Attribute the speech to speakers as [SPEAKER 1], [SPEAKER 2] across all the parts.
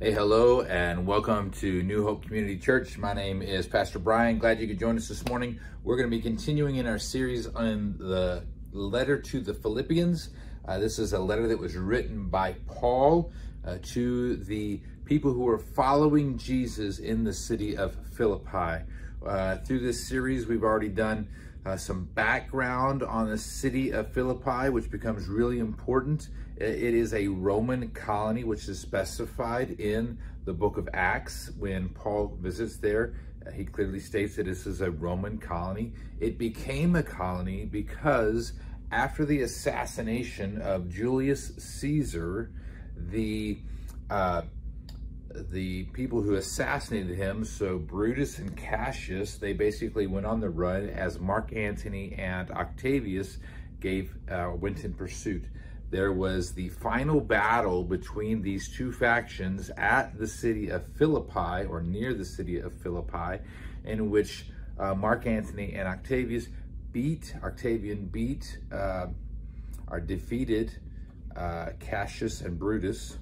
[SPEAKER 1] Hey, hello, and welcome to New Hope Community Church. My name is Pastor Brian. Glad you could join us this morning. We're going to be continuing in our series on the letter to the Philippians. Uh, this is a letter that was written by Paul uh, to the people who are following Jesus in the city of Philippi. Uh, through this series, we've already done uh, some background on the city of Philippi, which becomes really important. It is a Roman colony, which is specified in the book of Acts when Paul visits there. Uh, he clearly states that this is a Roman colony. It became a colony because after the assassination of Julius Caesar, the uh, the people who assassinated him, so Brutus and Cassius, they basically went on the run as Mark Antony and Octavius gave uh, went in pursuit there was the final battle between these two factions at the city of Philippi or near the city of Philippi in which uh, Mark Antony and Octavius beat, Octavian beat, uh, are defeated uh, Cassius and Brutus.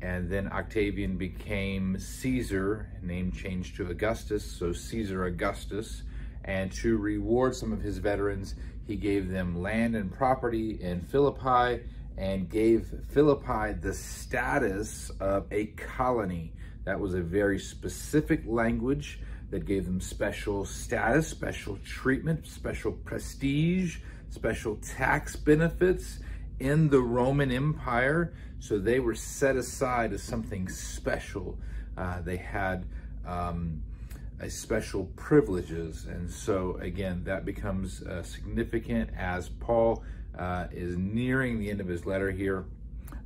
[SPEAKER 1] And then Octavian became Caesar, name changed to Augustus, so Caesar Augustus. And to reward some of his veterans, he gave them land and property in Philippi and gave Philippi the status of a colony. That was a very specific language that gave them special status, special treatment, special prestige, special tax benefits in the Roman Empire. So they were set aside as something special. Uh, they had um, special privileges. And so again, that becomes uh, significant as Paul uh, is nearing the end of his letter here.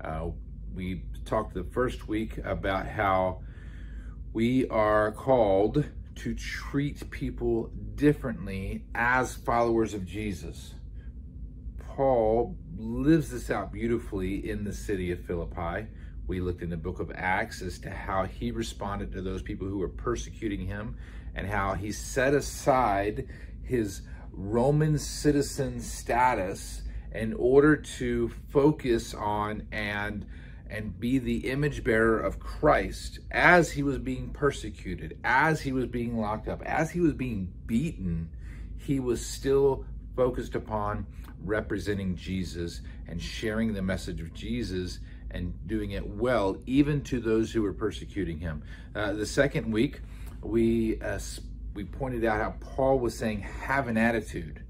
[SPEAKER 1] Uh, we talked the first week about how we are called to treat people differently as followers of Jesus. Paul lives this out beautifully in the city of Philippi. We looked in the book of Acts as to how he responded to those people who were persecuting him and how he set aside his Roman citizen status in order to focus on and and be the image bearer of Christ as he was being persecuted, as he was being locked up, as he was being beaten, he was still focused upon representing Jesus and sharing the message of Jesus and doing it well, even to those who were persecuting him. Uh, the second week, we uh, we pointed out how Paul was saying, have an attitude.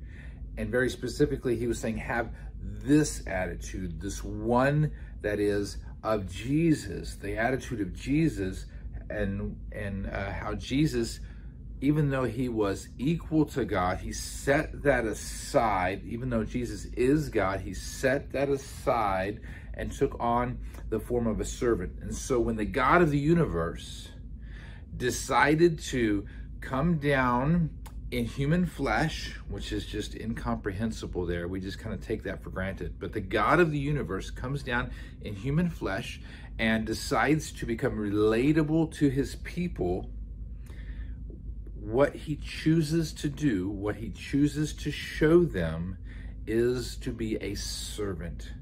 [SPEAKER 1] And very specifically, he was saying, have this attitude, this one that is of Jesus, the attitude of Jesus, and, and uh, how Jesus, even though he was equal to God, he set that aside. Even though Jesus is God, he set that aside and took on the form of a servant. And so when the God of the universe decided to come down in human flesh, which is just incomprehensible there. We just kind of take that for granted. But the God of the universe comes down in human flesh and decides to become relatable to his people. What he chooses to do, what he chooses to show them, is to be a servant.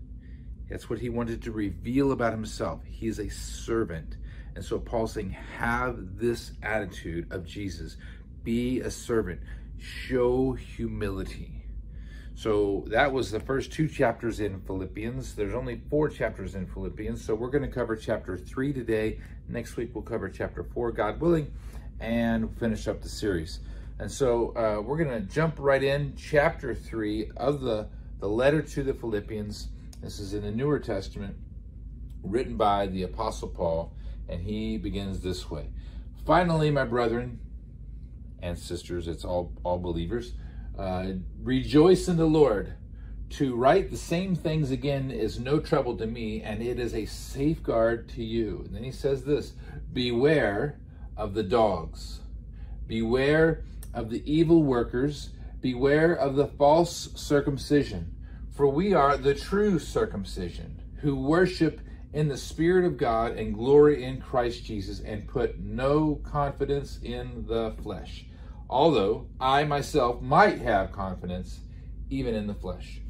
[SPEAKER 1] That's what he wanted to reveal about himself. He is a servant. And so Paul's saying, have this attitude of Jesus. Be a servant. Show humility. So that was the first two chapters in Philippians. There's only four chapters in Philippians. So we're going to cover chapter three today. Next week, we'll cover chapter four, God willing, and finish up the series. And so uh, we're going to jump right in. Chapter three of the, the letter to the Philippians. This is in the Newer Testament, written by the Apostle Paul. And he begins this way. Finally, my brethren and sisters, it's all, all believers, uh, rejoice in the Lord. To write the same things again is no trouble to me, and it is a safeguard to you. And then he says this Beware of the dogs, beware of the evil workers, beware of the false circumcision, for we are the true circumcision, who worship in the Spirit of God and glory in Christ Jesus and put no confidence in the flesh. Although I myself might have confidence even in the flesh.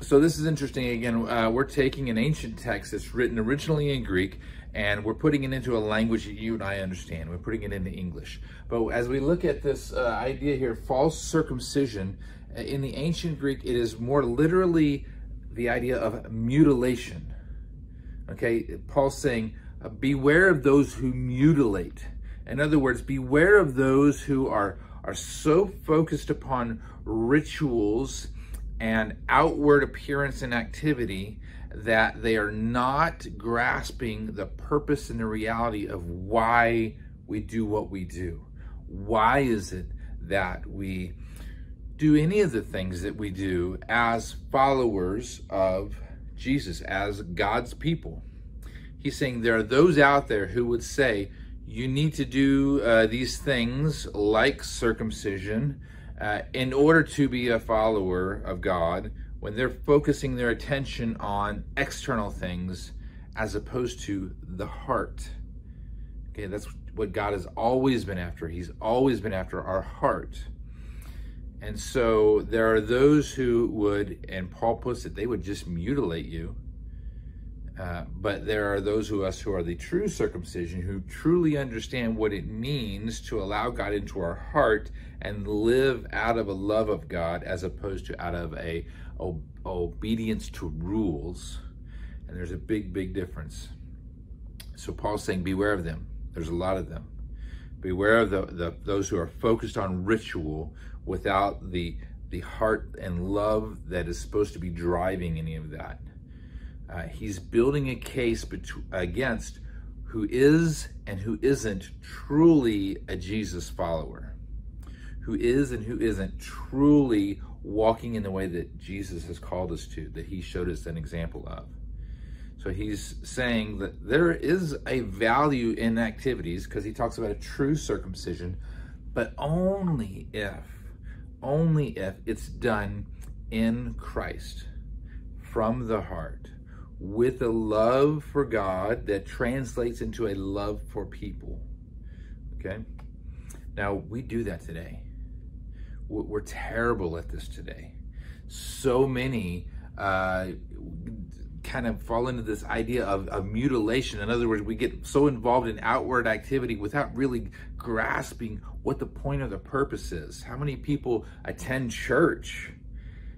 [SPEAKER 1] So this is interesting. Again, uh, we're taking an ancient text that's written originally in Greek and we're putting it into a language that you and I understand. We're putting it into English. But as we look at this uh, idea here, false circumcision, uh, in the ancient Greek, it is more literally the idea of mutilation. Okay, Paul's saying, uh, beware of those who mutilate. In other words, beware of those who are, are so focused upon rituals and outward appearance and activity that they are not grasping the purpose and the reality of why we do what we do. Why is it that we do any of the things that we do as followers of Jesus, as God's people? He's saying there are those out there who would say, you need to do uh, these things like circumcision uh, in order to be a follower of God when they're focusing their attention on external things as opposed to the heart. Okay, that's what God has always been after. He's always been after our heart. And so there are those who would, and Paul puts it, they would just mutilate you. Uh, but there are those of us who are the true circumcision who truly understand what it means to allow God into our heart and live out of a love of God as opposed to out of a obedience to rules. And there's a big, big difference. So Paul's saying, beware of them. There's a lot of them. Beware of the, the those who are focused on ritual without the the heart and love that is supposed to be driving any of that. Uh, he's building a case against who is and who isn't truly a Jesus follower, who is and who isn't truly walking in the way that Jesus has called us to, that he showed us an example of. So he's saying that there is a value in activities because he talks about a true circumcision, but only if, only if it's done in Christ from the heart with a love for God that translates into a love for people. Okay? Now, we do that today. We're terrible at this today. So many uh, kind of fall into this idea of, of, mutilation. In other words, we get so involved in outward activity without really grasping what the point of the purpose is. How many people attend church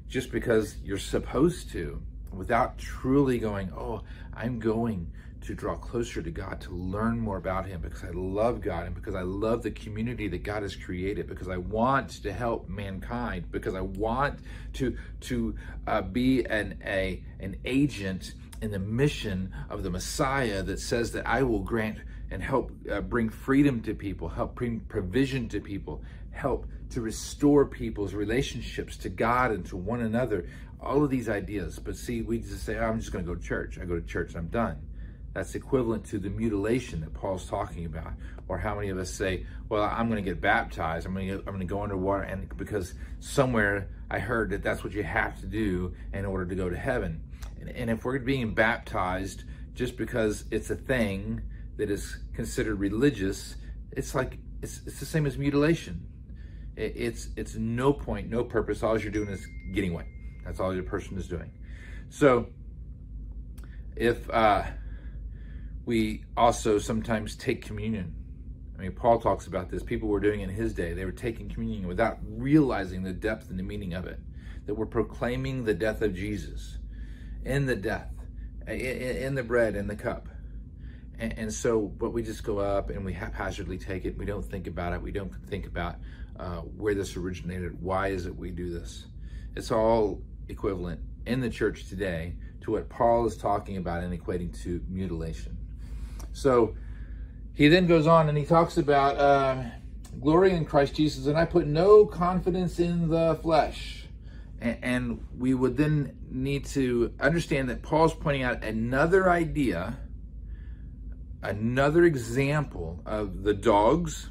[SPEAKER 1] just because you're supposed to without truly going, oh, I'm going to draw closer to God, to learn more about Him because I love God and because I love the community that God has created, because I want to help mankind, because I want to to uh, be an a an agent in the mission of the Messiah that says that I will grant and help uh, bring freedom to people, help bring provision to people, help to restore people's relationships to God and to one another. All of these ideas. But see, we just say, oh, I'm just going to go to church. I go to church I'm done. That's equivalent to the mutilation that Paul's talking about. Or how many of us say, "Well, I'm going to get baptized. I'm going to I'm going to go underwater," and because somewhere I heard that that's what you have to do in order to go to heaven. And, and if we're being baptized just because it's a thing that is considered religious, it's like it's, it's the same as mutilation. It, it's it's no point, no purpose. All you're doing is getting wet. That's all your person is doing. So if uh, we also sometimes take communion. I mean, Paul talks about this. People were doing in his day. They were taking communion without realizing the depth and the meaning of it. That we're proclaiming the death of Jesus in the death, in the bread, in the cup. And, and so, but we just go up and we haphazardly take it. We don't think about it. We don't think about uh, where this originated. Why is it we do this? It's all equivalent in the church today to what Paul is talking about and equating to mutilation. So he then goes on and he talks about uh, glory in Christ Jesus, and I put no confidence in the flesh. And, we would then need to understand that Paul's pointing out another idea, another example of the dogs,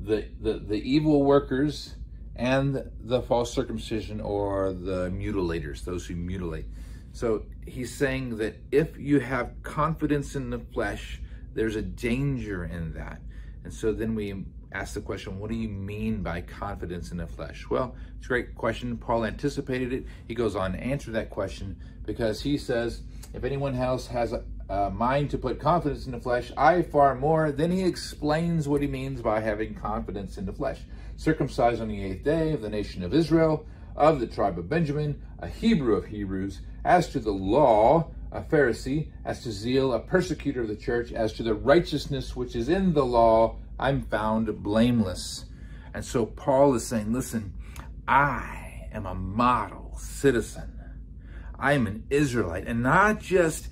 [SPEAKER 1] the, the, the evil workers, and the false circumcision or the mutilators, those who mutilate. So he's saying that if you have confidence in the flesh, there's a danger in that. And so then we ask the question, what do you mean by confidence in the flesh? Well, it's a great question. Paul anticipated it. He goes on to answer that question because he says, if anyone else has a, a mind to put confidence in the flesh, I far more. Then he explains what he means by having confidence in the flesh. Circumcised on the eighth day of the nation of Israel, of the tribe of Benjamin, a Hebrew of Hebrews, as to the law, a Pharisee, as to zeal, a persecutor of the church, as to the righteousness which is in the law, I'm found blameless. And so Paul is saying, listen, I am a model citizen. I am an Israelite, and not just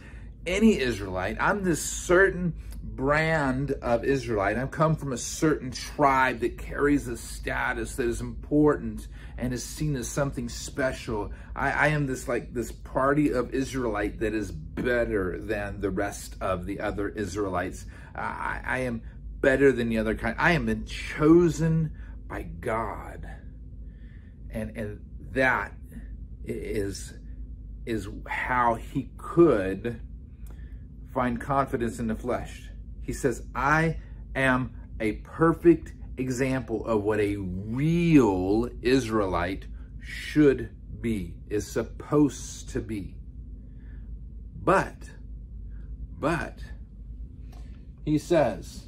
[SPEAKER 1] any Israelite. I'm this certain brand of Israelite. I've come from a certain tribe that carries a status that is important and is seen as something special. I, I, am this like this party of Israelite that is better than the rest of the other Israelites. I, I am better than the other kind. I am been chosen by God. And and that is is how he could find confidence in the flesh. He says, I am a perfect example of what a real Israelite should be, is supposed to be. But, but, he says,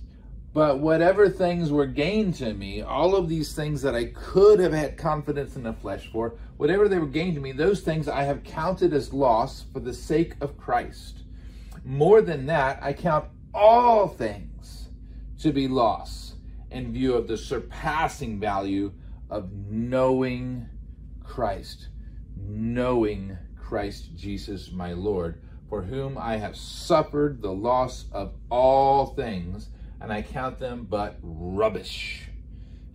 [SPEAKER 1] but whatever things were gained to me, all of these things that I could have had confidence in the flesh for, whatever they were gained to me, those things I have counted as loss for the sake of Christ. More than that, I count all things to be lost in view of the surpassing value of knowing Christ, knowing Christ Jesus my Lord, for whom I have suffered the loss of all things and I count them but rubbish,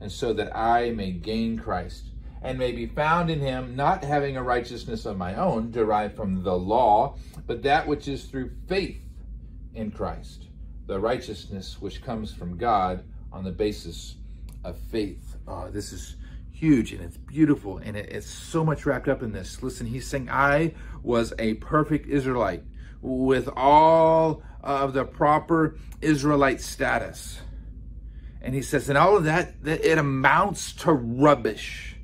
[SPEAKER 1] and so that I may gain Christ, and may be found in him, not having a righteousness of my own, derived from the law, but that which is through faith in Christ, the righteousness which comes from God on the basis of faith. Oh, this is huge and it's beautiful and it's so much wrapped up in this. Listen, he's saying, I was a perfect Israelite with all of the proper Israelite status. And he says, and all of that, that it amounts to rubbish.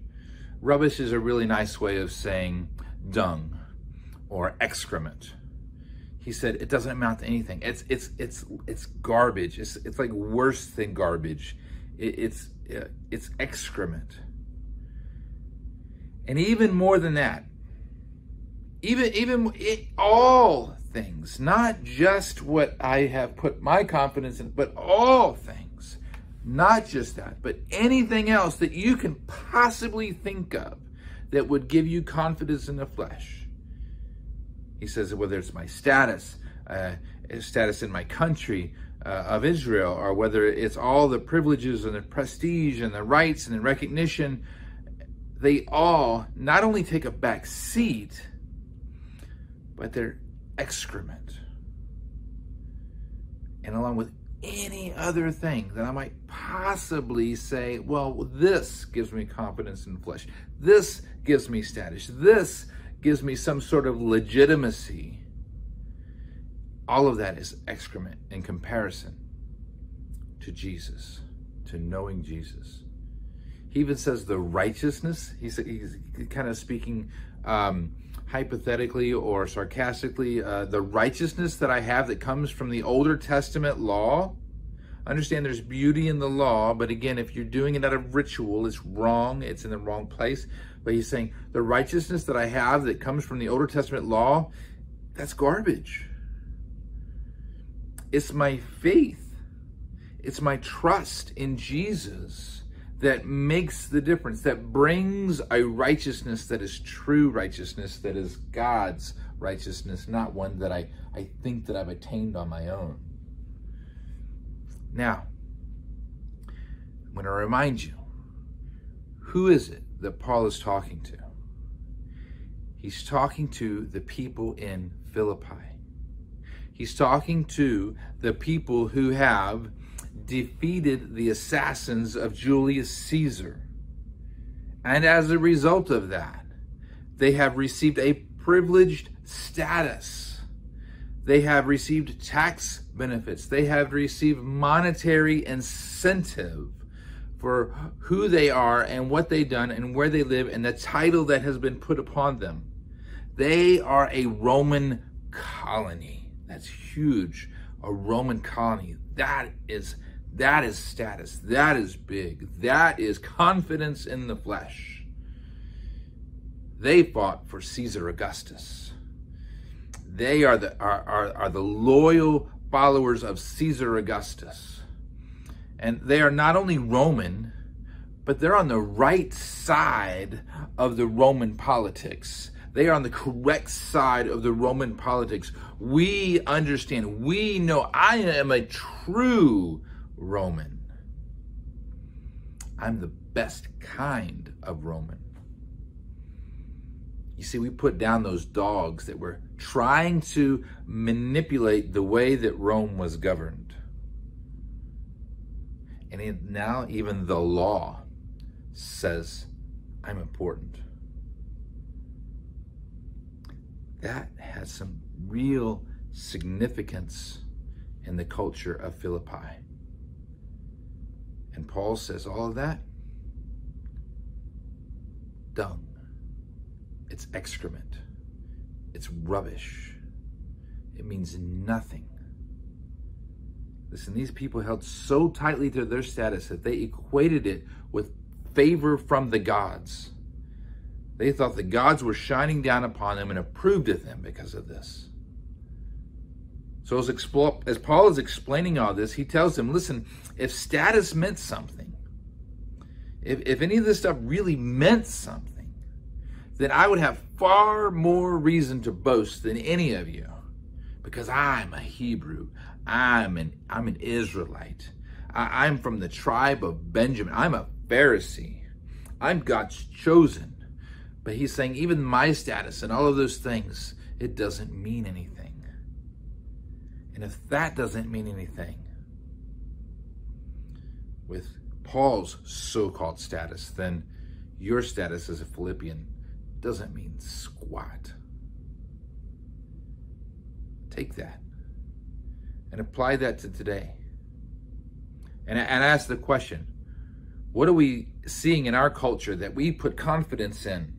[SPEAKER 1] Rubbish is a really nice way of saying dung or excrement. He said it doesn't amount to anything. It's it's it's it's garbage. It's it's like worse than garbage. It, it's uh, it's excrement. And even more than that, even even it, all things, not just what I have put my confidence in, but all things. Not just that, but anything else that you can possibly think of that would give you confidence in the flesh. He says, whether it's my status, uh, status in my country uh, of Israel, or whether it's all the privileges and the prestige and the rights and the recognition, they all not only take a back seat, but they're excrement. And along with any other thing that I might possibly say, well, this gives me confidence in flesh. This gives me status. This gives me some sort of legitimacy. All of that is excrement in comparison to Jesus, to knowing Jesus. He even says the righteousness, he's, he's kind of speaking um, hypothetically or sarcastically, uh, the righteousness that I have that comes from the Older Testament law. Understand there's beauty in the law, but again, if you're doing it out of ritual, it's wrong. It's in the wrong place. But he's saying the righteousness that I have that comes from the Older Testament law, that's garbage. It's my faith. It's my trust in Jesus that makes the difference, that brings a righteousness that is true righteousness, that is God's righteousness, not one that I, I think that I've attained on my own. Now, I'm going to remind you, who is it that Paul is talking to? He's talking to the people in Philippi. He's talking to the people who have defeated the assassins of Julius Caesar. And as a result of that, they have received a privileged status. They have received tax benefits. They have received monetary incentive for who they are and what they've done and where they live and the title that has been put upon them. They are a Roman colony. That's huge. A Roman colony. That is that is status. That is big. That is confidence in the flesh. They fought for Caesar Augustus. They are the are, are, are the loyal followers of Caesar Augustus. And they are not only Roman, but they're on the right side of the Roman politics. They are on the correct side of the Roman politics. We understand, we know I am a true Roman. I'm the best kind of Roman. You see, we put down those dogs that were trying to manipulate the way that Rome was governed. And now, even the law says, I'm important. That has some real significance in the culture of Philippi. And Paul says all of that dung. It's excrement. It's rubbish. It means nothing. Listen, these people held so tightly to their status that they equated it with favor from the gods. They thought the gods were shining down upon them and approved of them because of this. So as, as Paul is explaining all this, he tells them, listen, if status meant something, if, if any of this stuff really meant something, then I would have far more reason to boast than any of you because I'm a Hebrew. I'm an, I'm an Israelite. I, I'm from the tribe of Benjamin. I'm a Pharisee. I'm God's chosen. But he's saying, even my status and all of those things, it doesn't mean anything. And if that doesn't mean anything, with Paul's so called status, then your status as a Philippian doesn't mean squat. Take that and apply that to today. And, and ask the question what are we seeing in our culture that we put confidence in?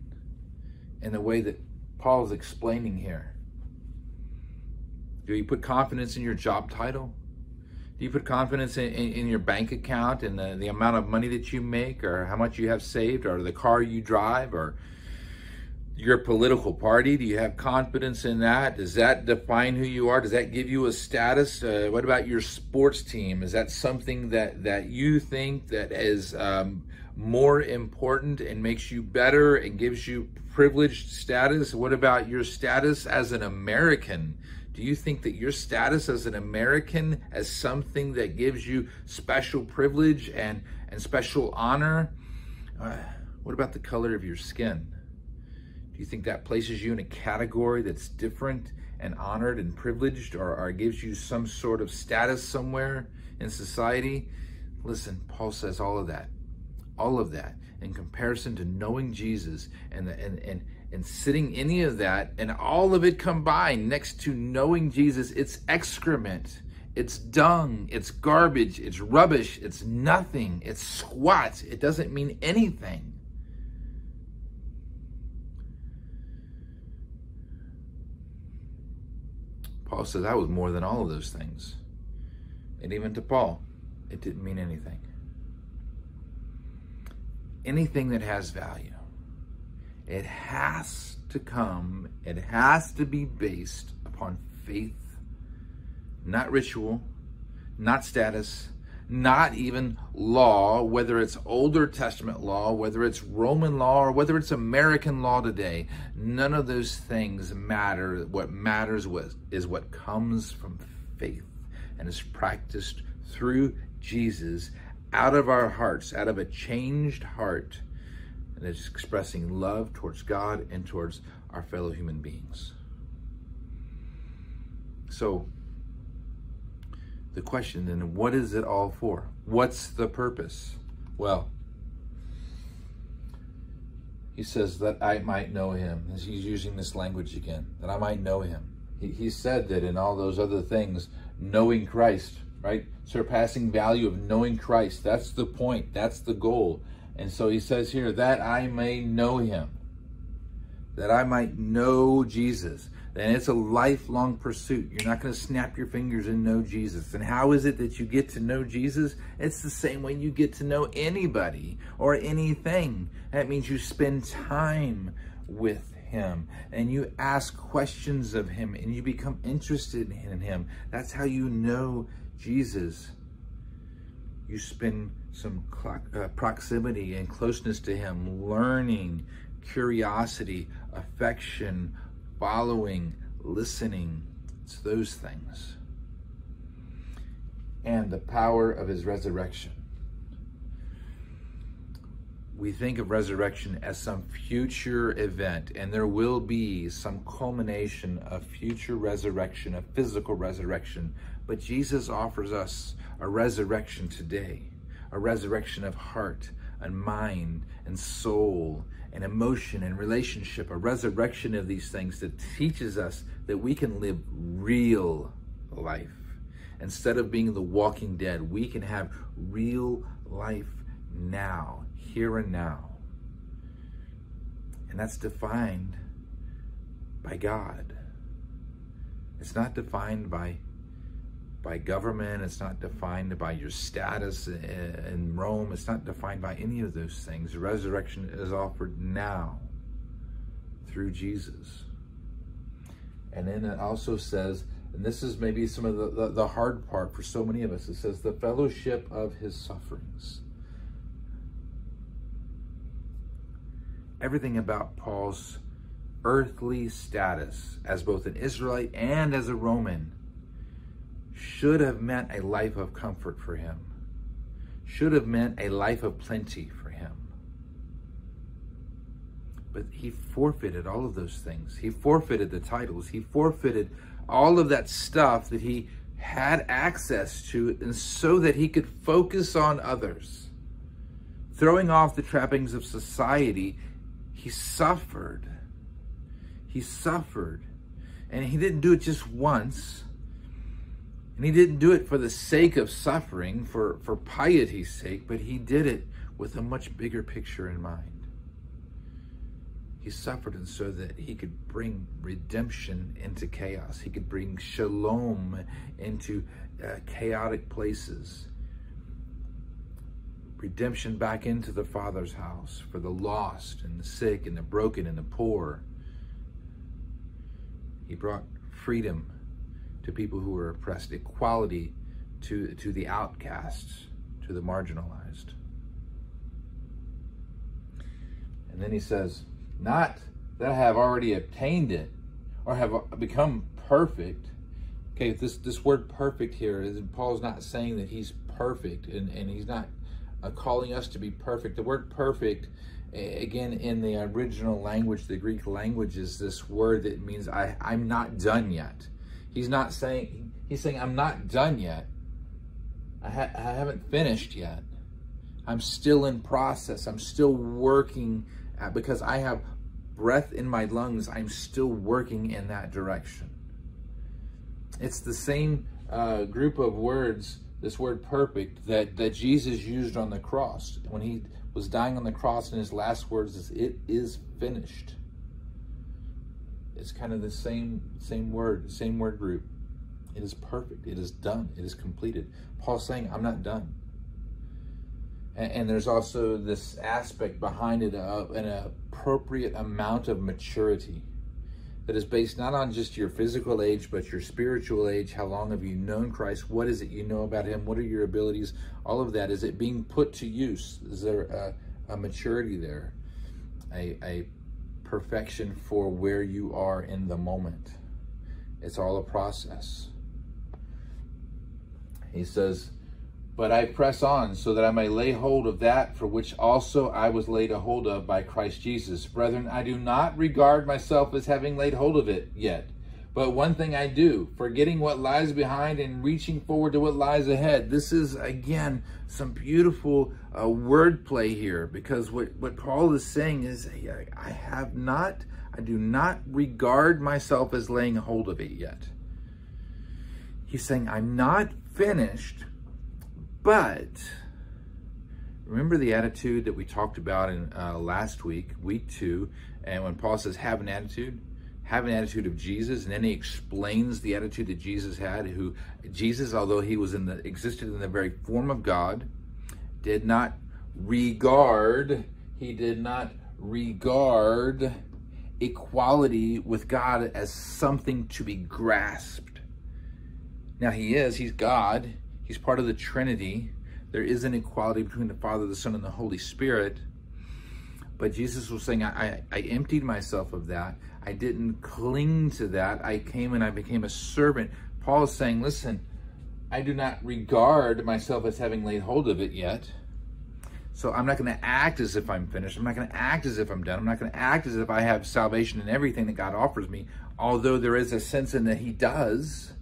[SPEAKER 1] in the way that Paul is explaining here? Do you put confidence in your job title? Do you put confidence in, in, in, your bank account and the, the amount of money that you make or how much you have saved or the car you drive or your political party? Do you have confidence in that? Does that define who you are? Does that give you a status? Uh, what about your sports team? Is that something that, that you think that is um, more important and makes you better and gives you privileged status? What about your status as an American? Do you think that your status as an American as something that gives you special privilege and, and special honor? Uh, what about the color of your skin? Do you think that places you in a category that's different and honored and privileged or, or gives you some sort of status somewhere in society? Listen, Paul says all of that all of that in comparison to knowing Jesus and, and, and, and sitting any of that and all of it combined next to knowing Jesus, it's excrement, it's dung, it's garbage, it's rubbish, it's nothing, it's squat, it doesn't mean anything. Paul says, I was more than all of those things. And even to Paul, it didn't mean anything anything that has value, it has to come, it has to be based upon faith, not ritual, not status, not even law, whether it's Older Testament law, whether it's Roman law, or whether it's American law today. None of those things matter. What matters is what comes from faith and is practiced through Jesus out of our hearts, out of a changed heart, and it's expressing love towards God and towards our fellow human beings. So, the question then, what is it all for? What's the purpose? Well, he says that I might know him. He's using this language again, that I might know him. He, he said that in all those other things, knowing Christ right? Surpassing value of knowing Christ. That's the point. That's the goal. And so he says here, that I may know him, that I might know Jesus. And it's a lifelong pursuit. You're not going to snap your fingers and know Jesus. And how is it that you get to know Jesus? It's the same way you get to know anybody or anything. That means you spend time with him and you ask questions of him and you become interested in him. That's how you know Jesus. You spend some uh, proximity and closeness to him, learning, curiosity, affection, following, listening. It's those things. And the power of his resurrection we think of resurrection as some future event, and there will be some culmination of future resurrection, a physical resurrection. But Jesus offers us a resurrection today, a resurrection of heart and mind and soul and emotion and relationship, a resurrection of these things that teaches us that we can live real life. Instead of being the walking dead, we can have real life now here and now. And that's defined by God. It's not defined by by government. It's not defined by your status in Rome. It's not defined by any of those things. Resurrection is offered now through Jesus. And then it also says, and this is maybe some of the, the, the hard part for so many of us, it says the fellowship of his sufferings. everything about Paul's earthly status as both an Israelite and as a Roman should have meant a life of comfort for him, should have meant a life of plenty for him. But he forfeited all of those things. He forfeited the titles. He forfeited all of that stuff that he had access to and so that he could focus on others. Throwing off the trappings of society, he suffered. He suffered. And he didn't do it just once. And he didn't do it for the sake of suffering, for, for piety's sake, but he did it with a much bigger picture in mind. He suffered and so that he could bring redemption into chaos. He could bring shalom into uh, chaotic places redemption back into the Father's house for the lost and the sick and the broken and the poor. He brought freedom to people who were oppressed, equality to, to the outcasts, to the marginalized. And then he says, Not that I have already obtained it or have become perfect. Okay, this, this word perfect here is Paul's not saying that he's perfect and, and he's not uh, calling us to be perfect. The word perfect, again, in the original language, the Greek language, is this word that means I, I'm not done yet. He's not saying, he's saying, I'm not done yet. I, ha I haven't finished yet. I'm still in process. I'm still working at, because I have breath in my lungs. I'm still working in that direction. It's the same uh, group of words this word perfect that, that Jesus used on the cross. When he was dying on the cross and his last words is, it is finished. It's kind of the same, same word, same word group. It is perfect. It is done. It is completed. Paul's saying, I'm not done. And, and there's also this aspect behind it of an appropriate amount of maturity that is based not on just your physical age, but your spiritual age. How long have you known Christ? What is it you know about him? What are your abilities? All of that. Is it being put to use? Is there a, a maturity there? A, a perfection for where you are in the moment. It's all a process. He says, but I press on so that I may lay hold of that for which also I was laid a hold of by Christ Jesus. Brethren, I do not regard myself as having laid hold of it yet. But one thing I do, forgetting what lies behind and reaching forward to what lies ahead. This is, again, some beautiful uh, wordplay here because what, what Paul is saying is, I have not, I do not regard myself as laying hold of it yet. he's saying, I'm not finished, but remember the attitude that we talked about in uh, last week, week two, and when Paul says, have an attitude, have an attitude of Jesus, and then he explains the attitude that Jesus had, who Jesus, although he was in the existed in the very form of God, did not regard, he did not regard equality with God as something to be grasped. Now he is, he's God, he's part of the Trinity. There is an equality between the Father, the Son, and the Holy Spirit. But Jesus was saying, I, I, emptied myself of that. I didn't cling to that. I came and I became a servant. Paul is saying, listen, I do not regard myself as having laid hold of it yet. So I'm not going to act as if I'm finished. I'm not going to act as if I'm done. I'm not going to act as if I have salvation in everything that God offers me. Although there is a sense in that he does.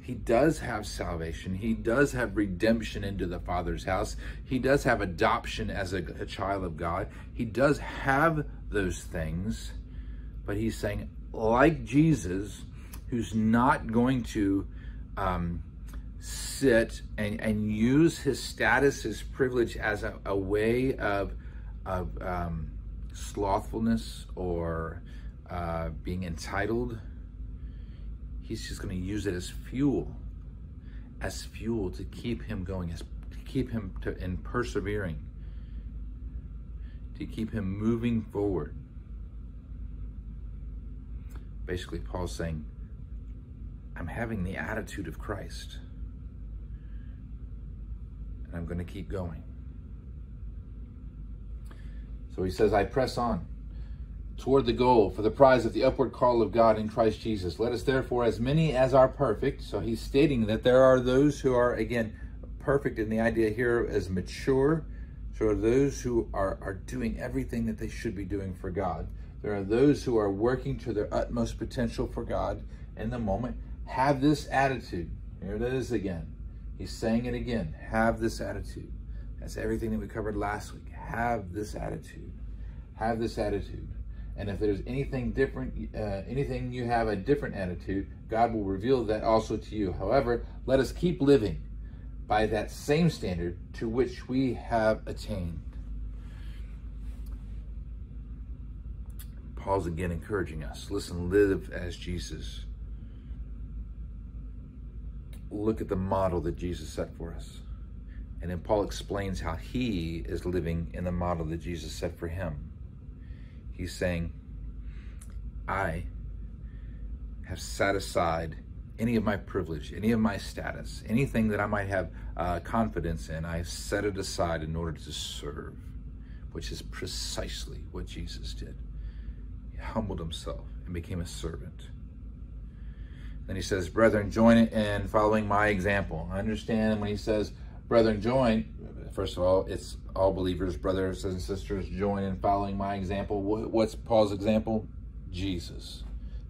[SPEAKER 1] He does have salvation. He does have redemption into the Father's house. He does have adoption as a, a child of God. He does have those things. But he's saying, like Jesus, who's not going to um, sit and, and use his status, his privilege as a, a way of, of um, slothfulness or uh, being entitled. He's just going to use it as fuel, as fuel to keep him going, as to keep him to, in persevering, to keep him moving forward. Basically, Paul's saying, I'm having the attitude of Christ. And I'm going to keep going. So he says, I press on toward the goal for the prize of the upward call of God in Christ Jesus. Let us therefore, as many as are perfect, so he's stating that there are those who are, again, perfect in the idea here as mature. So those who are, are doing everything that they should be doing for God. There are those who are working to their utmost potential for God in the moment. Have this attitude. Here it is again. He's saying it again. Have this attitude. That's everything that we covered last week. Have this attitude. Have this attitude. And if there's anything different, uh, anything you have a different attitude, God will reveal that also to you. However, let us keep living by that same standard to which we have attained. Paul's again encouraging us. Listen, live as Jesus look at the model that Jesus set for us. And then Paul explains how he is living in the model that Jesus set for him. He's saying, I have set aside any of my privilege, any of my status, anything that I might have uh, confidence in, I've set it aside in order to serve, which is precisely what Jesus did. Humbled himself and became a servant. Then he says, Brethren, join it in following my example. I understand when he says, Brethren, join, first of all, it's all believers, brothers and sisters, join in following my example. What's Paul's example? Jesus.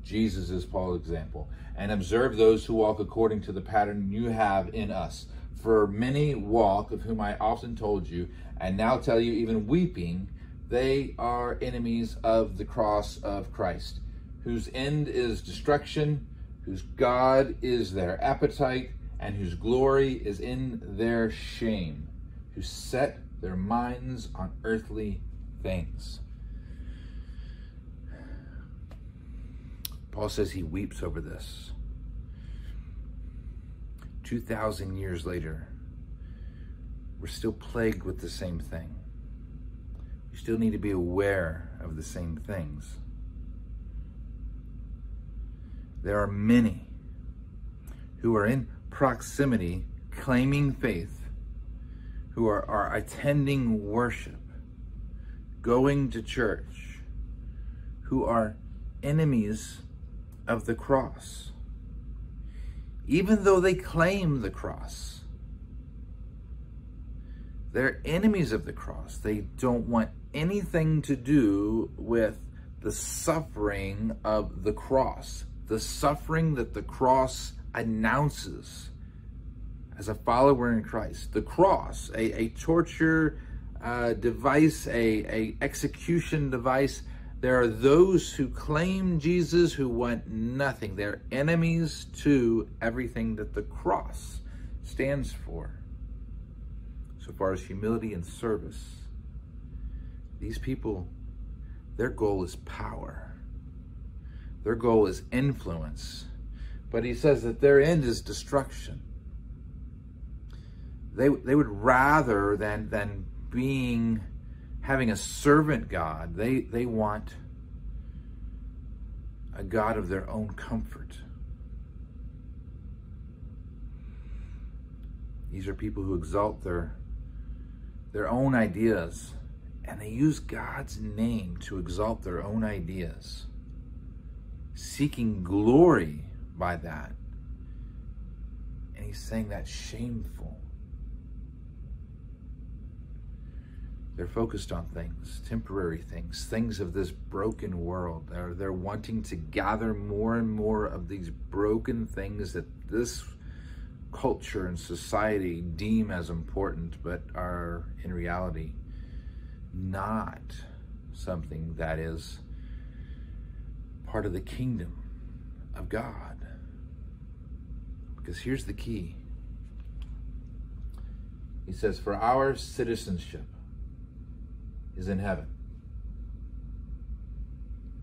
[SPEAKER 1] Jesus is Paul's example. And observe those who walk according to the pattern you have in us. For many walk, of whom I often told you, and now tell you, even weeping, they are enemies of the cross of Christ, whose end is destruction whose God is their appetite, and whose glory is in their shame, who set their minds on earthly things. Paul says he weeps over this. 2,000 years later, we're still plagued with the same thing. We still need to be aware of the same things. There are many who are in proximity claiming faith, who are, are attending worship, going to church, who are enemies of the cross. Even though they claim the cross, they're enemies of the cross. They don't want anything to do with the suffering of the cross the suffering that the cross announces as a follower in Christ. The cross, a, a torture uh, device, a, a execution device there are those who claim Jesus who want nothing. They're enemies to everything that the cross stands for. So far as humility and service, these people, their goal is power. Their goal is influence. But he says that their end is destruction. They, they would rather than, than being having a servant God. They, they want a God of their own comfort. These are people who exalt their, their own ideas, and they use God's name to exalt their own ideas, seeking glory by that. And he's saying that's shameful. They're focused on things, temporary things, things of this broken world. They're, they're wanting to gather more and more of these broken things that this culture and society deem as important, but are in reality not something that is part of the kingdom of God. Because here's the key He says, For our citizenship is in heaven.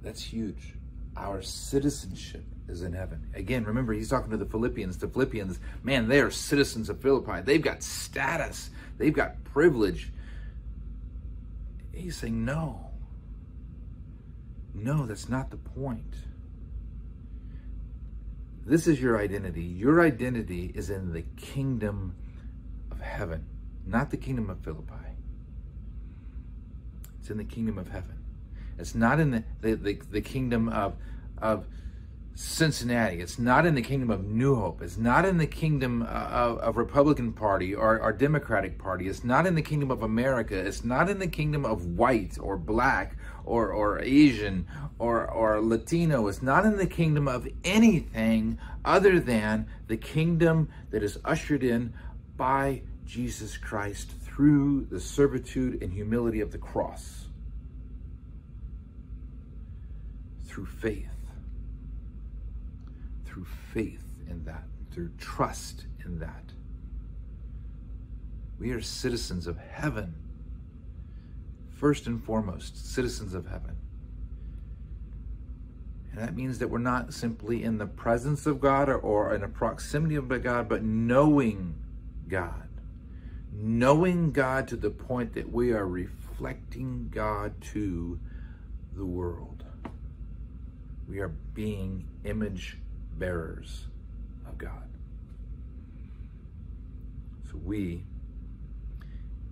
[SPEAKER 1] That's huge. Our citizenship is in heaven. Again, remember, he's talking to the Philippians. The Philippians, man, they are citizens of Philippi. They've got status, they've got privilege. He's saying, no. No, that's not the point. This is your identity. Your identity is in the kingdom of heaven, not the kingdom of Philippi. It's in the kingdom of heaven. It's not in the, the, the, the kingdom of, of Cincinnati. It's not in the kingdom of New Hope. It's not in the kingdom uh, of, of Republican Party or, or Democratic Party. It's not in the kingdom of America. It's not in the kingdom of white or black or, or Asian or, or Latino. It's not in the kingdom of anything other than the kingdom that is ushered in by Jesus Christ through the servitude and humility of the cross. Through faith. Through faith in that. Through trust in that. We are citizens of heaven. First and foremost, citizens of heaven. And that means that we're not simply in the presence of God or, or in a proximity of God, but knowing God knowing God to the point that we are reflecting God to the world. We are being image bearers of God. So we,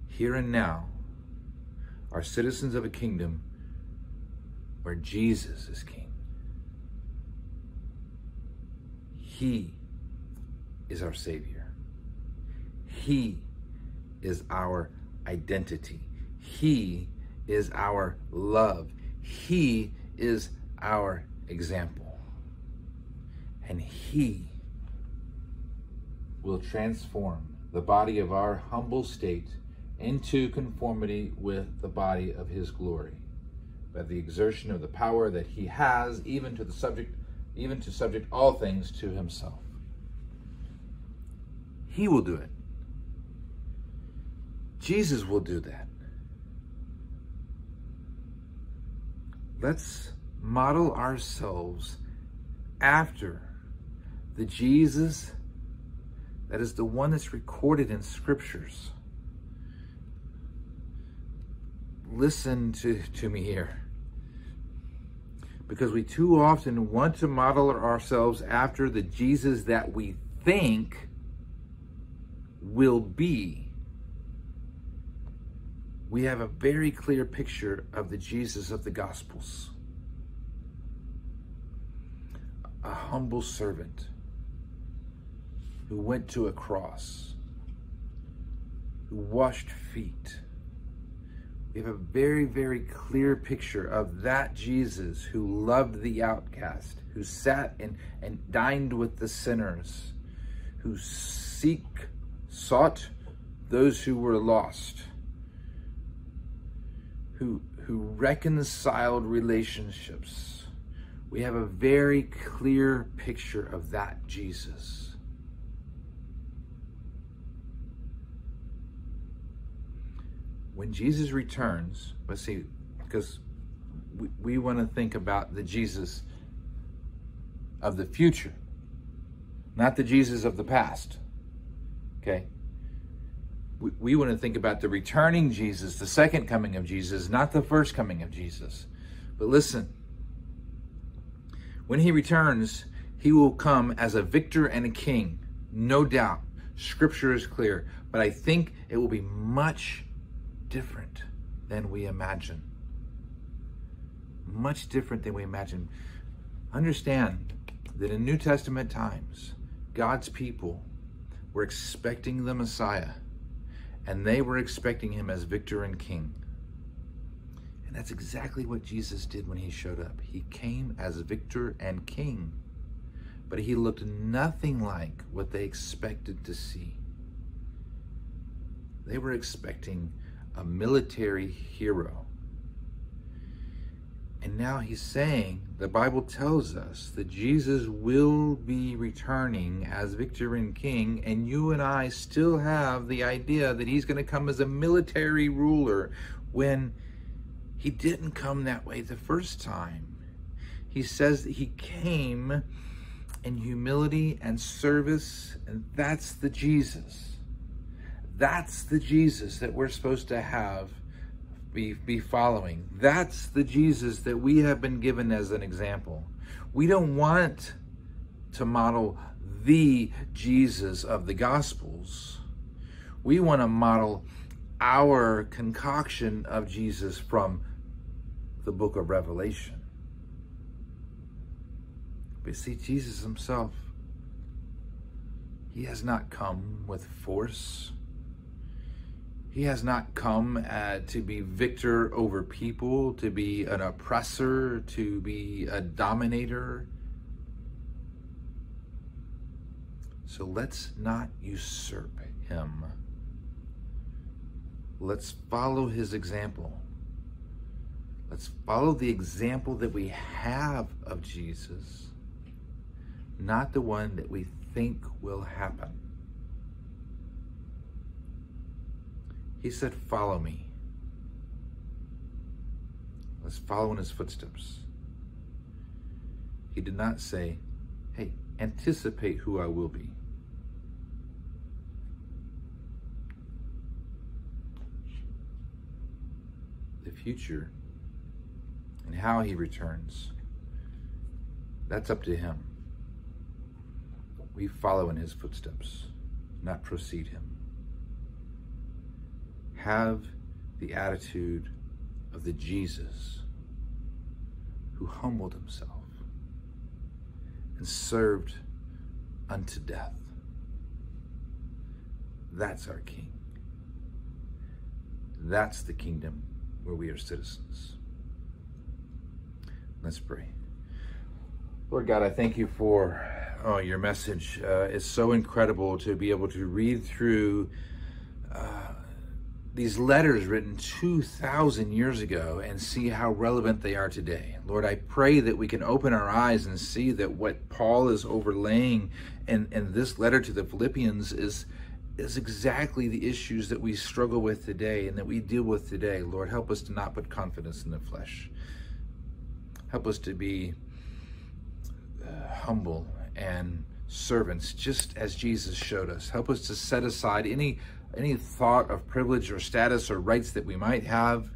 [SPEAKER 1] here and now, are citizens of a kingdom where Jesus is king. He is our Savior. He is our identity. He is our love. He is our example. And He will transform the body of our humble state into conformity with the body of His glory by the exertion of the power that He has, even to the subject, even to subject all things to Himself. He will do it. Jesus will do that. Let's model ourselves after the Jesus that is the one that's recorded in scriptures. Listen to, to me here. Because we too often want to model ourselves after the Jesus that we think will be we have a very clear picture of the Jesus of the Gospels. A humble servant who went to a cross, who washed feet. We have a very, very clear picture of that Jesus who loved the outcast, who sat and, and dined with the sinners, who seek, sought those who were lost who who reconciled relationships. We have a very clear picture of that Jesus. When Jesus returns, let's see, because we, we want to think about the Jesus of the future, not the Jesus of the past. Okay? We, we want to think about the returning Jesus, the second coming of Jesus, not the first coming of Jesus. But listen, when he returns, he will come as a victor and a king, no doubt. Scripture is clear, but I think it will be much different than we imagine. Much different than we imagine. Understand that in New Testament times, God's people were expecting the Messiah, and they were expecting him as victor and king. And that's exactly what Jesus did when he showed up. He came as victor and king, but he looked nothing like what they expected to see. They were expecting a military hero and now he's saying, the Bible tells us that Jesus will be returning as victor and king, and you and I still have the idea that he's going to come as a military ruler when he didn't come that way the first time. He says that he came in humility and service, and that's the Jesus. That's the Jesus that we're supposed to have be, be following. That's the Jesus that we have been given as an example. We don't want to model the Jesus of the Gospels. We want to model our concoction of Jesus from the book of Revelation. But see, Jesus himself, he has not come with force he has not come uh, to be victor over people, to be an oppressor, to be a dominator. So let's not usurp him. Let's follow his example. Let's follow the example that we have of Jesus, not the one that we think will happen. He said, Follow me. Let's follow in his footsteps. He did not say, Hey, anticipate who I will be. The future and how he returns, that's up to him. We follow in his footsteps, not precede him have the attitude of the Jesus who humbled himself and served unto death. That's our King. That's the kingdom where we are citizens. Let's pray. Lord God, I thank you for oh, your message. Uh, it's so incredible to be able to read through uh, these letters written 2,000 years ago and see how relevant they are today. Lord, I pray that we can open our eyes and see that what Paul is overlaying in, in this letter to the Philippians is, is exactly the issues that we struggle with today and that we deal with today. Lord, help us to not put confidence in the flesh. Help us to be uh, humble and servants, just as Jesus showed us. Help us to set aside any any thought of privilege or status or rights that we might have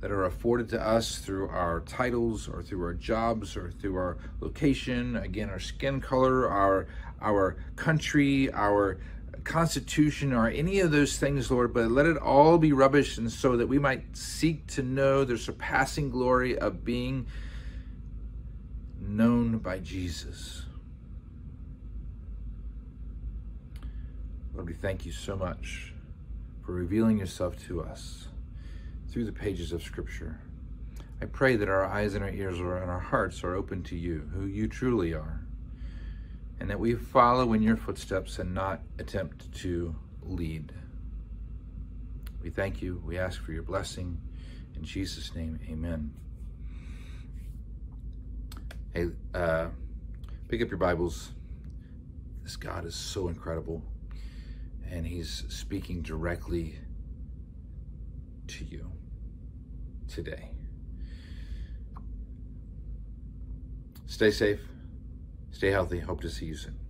[SPEAKER 1] that are afforded to us through our titles or through our jobs or through our location, again, our skin color, our our country, our constitution, or any of those things, Lord, but let it all be rubbish and so that we might seek to know the surpassing glory of being known by Jesus. Lord, we thank you so much for revealing yourself to us through the pages of Scripture. I pray that our eyes and our ears and our hearts are open to you, who you truly are, and that we follow in your footsteps and not attempt to lead. We thank you. We ask for your blessing. In Jesus' name, amen. Hey, uh, pick up your Bibles. This God is so incredible, and He's speaking directly to you today. Stay safe, stay healthy. Hope to see you soon.